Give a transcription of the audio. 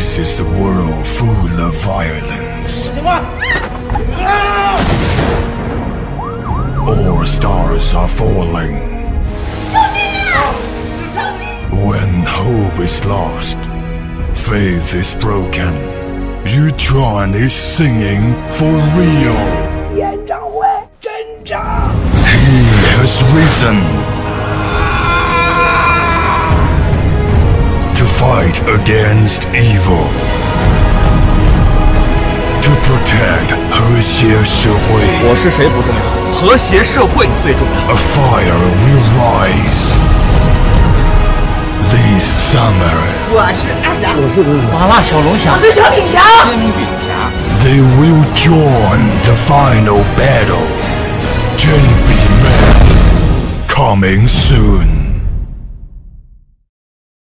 This is the world full of violence. All stars are falling. When hope is lost, faith is broken. Yutran is singing for real. He has risen. fight against evil, to protect 和谐社会。我是谁不重要，和谐社会最重要。 A fire will rise. This summer, 我是二丫，麻辣小龙虾，我是小李霞。煎饼侠， they will join the final battle. JB Man coming soon.